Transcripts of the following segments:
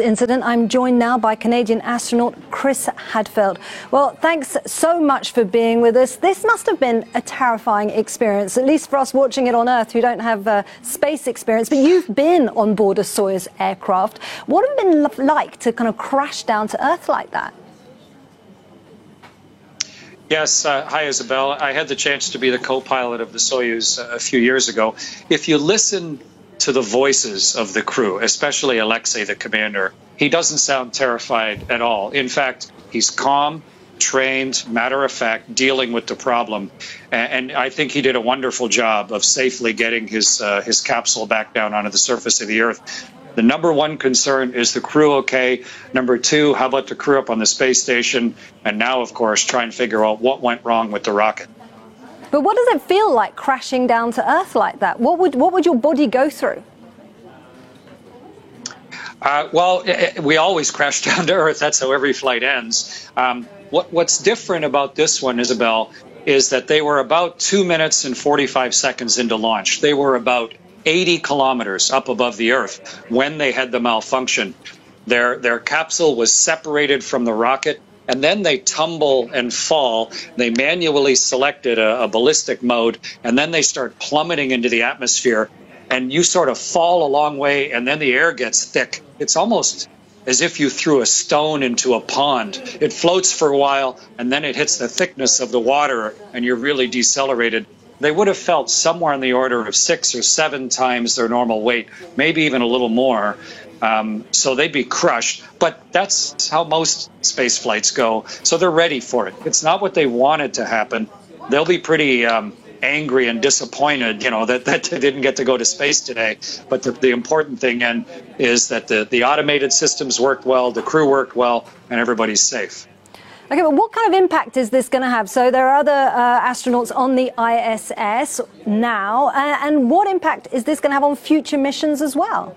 incident. I'm joined now by Canadian astronaut Chris Hadfield. Well, thanks so much for being with us. This must have been a terrifying experience, at least for us watching it on Earth who don't have uh, space experience. But you've been on board a Soyuz aircraft. What have it been like to kind of crash down to Earth like that? Yes, uh, hi Isabel. I had the chance to be the co-pilot of the Soyuz uh, a few years ago. If you listen to the voices of the crew, especially Alexei, the commander. He doesn't sound terrified at all. In fact, he's calm, trained, matter of fact, dealing with the problem. And, I think he did a wonderful job of safely getting his uh, his capsule back down onto the surface of the Earth. The number one concern is the crew okay? Number two, how about the crew up on the space station? And now, of course, try and figure out what went wrong with the rocket. But what does it feel like crashing down to Earth like that? What would, what would your body go through? Uh, well, we always crash down to Earth. That's how every flight ends. Um, what, what's different about this one, Isabel, is that they were about two minutes and 45 seconds into launch. They were about 80 kilometers up above the Earth when they had the malfunction. Their, their capsule was separated from the rocket and then they tumble and fall. They manually selected a, a, ballistic mode, and then they start plummeting into the atmosphere. And you sort of fall a long way, and then the air gets thick. It's almost as if you threw a stone into a pond. It floats for a while, and then it hits the thickness of the water, and you're really decelerated. They would have felt somewhere in the order of six or seven times their normal weight, maybe even a little more. Um, so they'd be crushed. But that's how most space flights go. So they're ready for it. It's not what they wanted to happen. They'll be pretty um, angry and disappointed, you know, that, that they didn't get to go to space today. But the, the important thing and is that the, the automated systems worked well, the crew worked well, and everybody's safe. Okay, but what kind of impact is this going to have? So there are other uh, astronauts on the ISS now, uh, and what impact is this going to have on future missions as well?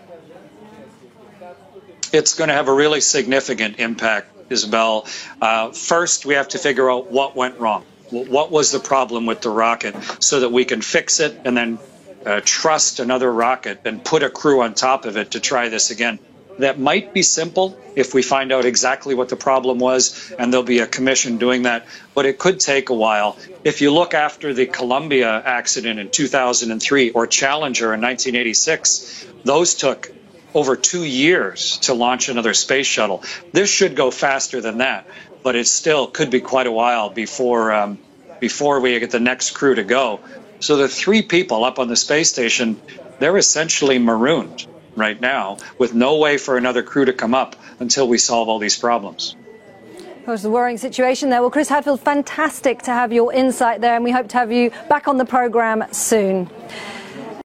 it's going to have a really significant impact, Isabel. Uh, first, we have to figure out what went wrong. What was the problem with the rocket so that we can fix it and then uh, trust another rocket and put a crew on top of it to try this again? That might be simple if we find out exactly what the problem was, and there'll be a commission doing that, but it could take a while. If you look after the Columbia accident in 2003 or Challenger in 1986, those took over two years to launch another space shuttle. This should go faster than that, but it still could be quite a while before um, before we get the next crew to go. So the three people up on the space station, they're essentially marooned right now, with no way for another crew to come up until we solve all these problems. Of course, the worrying situation there. Well, Chris Hadfield, fantastic to have your insight there, and we hope to have you back on the program soon.